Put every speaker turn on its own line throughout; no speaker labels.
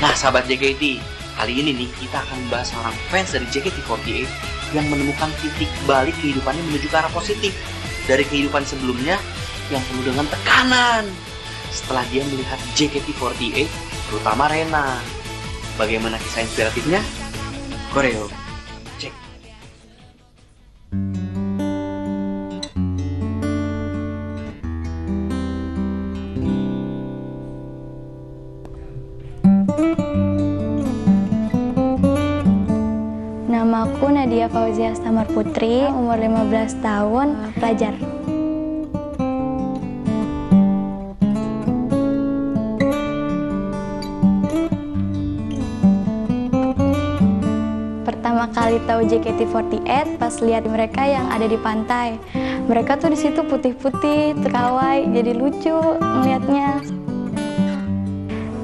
Nah, sahabat JKT, kali ini nih kita akan membahas seorang fans dari JKT48 yang menemukan titik balik kehidupannya menuju ke arah positif dari kehidupan sebelumnya yang penuh dengan tekanan. Setelah dia melihat JKT48, terutama Rena. Bagaimana kisah inspiratifnya? Koreo. Cek.
Namaku Nadia Fauzia Stamar Putri, umur 15 tahun, pelajar. Pertama kali tahu JKT48 pas lihat mereka yang ada di pantai. Mereka tuh di situ putih-putih, terkawai, jadi lucu melihatnya.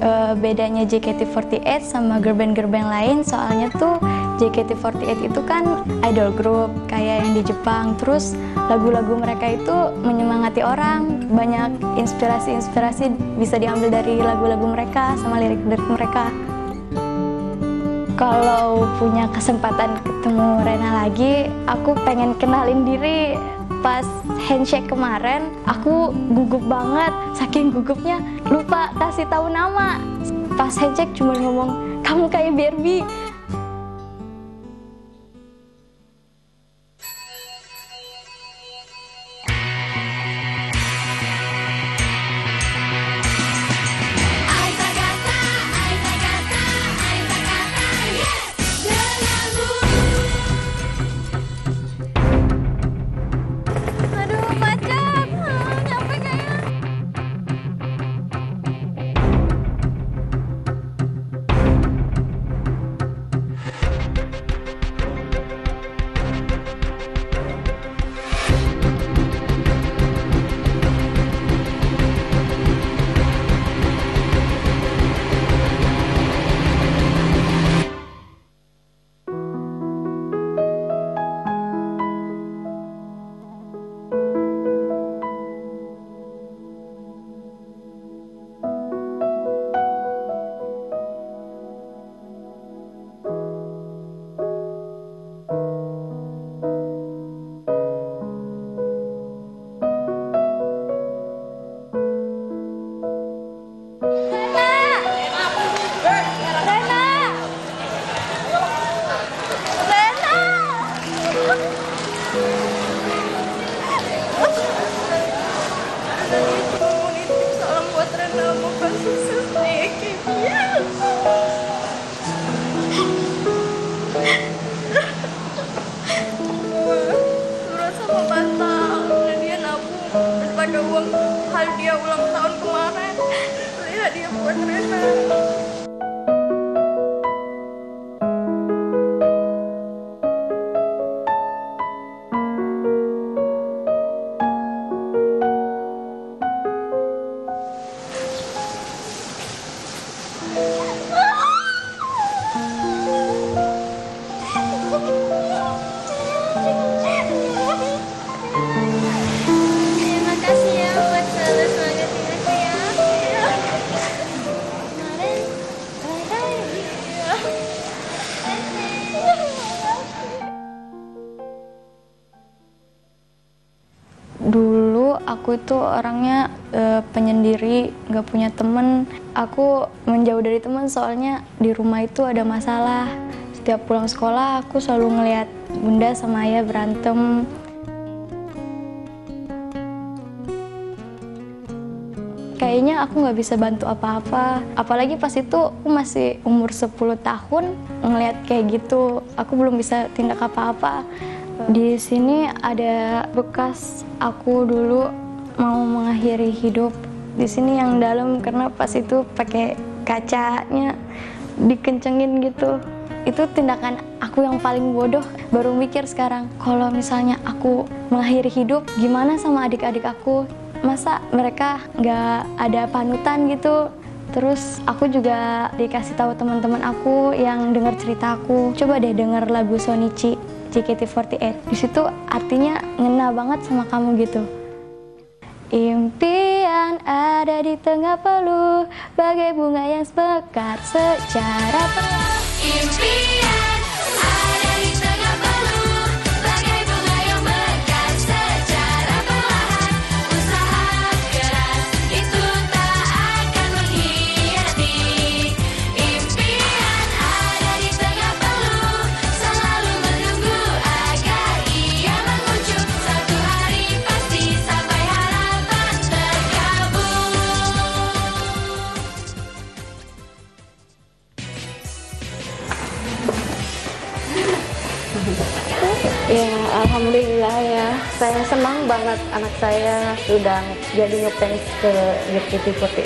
Eh, bedanya JKT48 sama band lain soalnya tuh JKT48 itu kan idol group kayak yang di Jepang. Terus lagu-lagu mereka itu menyemangati orang. Banyak inspirasi-inspirasi bisa diambil dari lagu-lagu mereka sama lirik-lirik mereka. Kalau punya kesempatan ketemu Rena lagi aku pengen kenalin diri. Pas handshake kemarin aku gugup banget. Saking gugupnya lupa kasih tahu nama. Pas handshake cuma ngomong kamu kayak Barbie Amen. Aku itu orangnya eh, penyendiri, nggak punya temen. Aku menjauh dari teman soalnya di rumah itu ada masalah. Setiap pulang sekolah aku selalu ngelihat bunda sama ayah berantem. Kayaknya aku nggak bisa bantu apa-apa. Apalagi pas itu aku masih umur 10 tahun ngelihat kayak gitu. Aku belum bisa tindak apa-apa. Di sini ada bekas aku dulu mau mengakhiri hidup. Di sini yang dalam karena pas itu pakai kacanya dikencengin gitu. Itu tindakan aku yang paling bodoh. Baru mikir sekarang, kalau misalnya aku mengakhiri hidup, gimana sama adik-adik aku? Masa mereka nggak ada panutan gitu? Terus aku juga dikasih tahu teman-teman aku yang dengar cerita aku. Coba deh denger lagu Sonichi JKT48. Di situ artinya ngena banget sama kamu gitu. Impian Impian ada di tengah peluh Bagai bunga yang sepekat secara perlahan
Impian
Ya, alhamdulillah ya. Saya senang banget anak saya sudah jadi ngefans ke JKT48.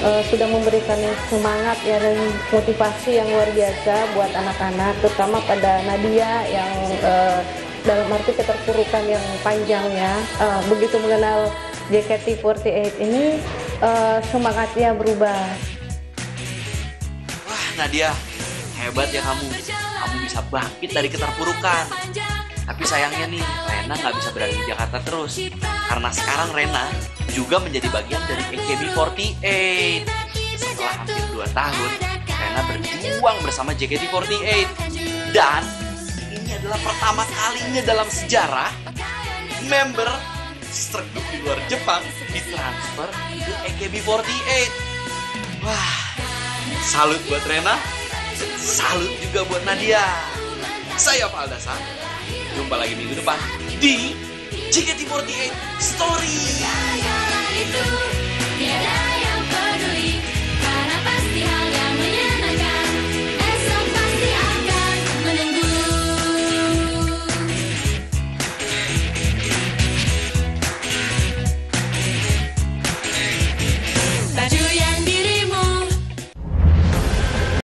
Eh, sudah memberikan semangat ya dan motivasi yang luar biasa buat anak-anak, terutama pada Nadia yang eh, dalam arti keterpurukan yang panjang ya. Eh, begitu mengenal JKT48 ini eh, semangatnya berubah.
Wah Nadia, hebat ya kamu. Kamu bisa bangkit dari keterpurukan. Tapi sayangnya nih, Rena nggak bisa berada di Jakarta terus. Karena sekarang Rena juga menjadi bagian dari AKB48. Setelah hampir 2 tahun, Rena berjuang bersama JKT48. Dan ini adalah pertama kalinya dalam sejarah member group di luar Jepang ditransfer ke AKB48. Wah, salut buat Rena, salut juga buat Nadia. Saya Faldasa, jumpa lagi minggu depan di JKT48 Story.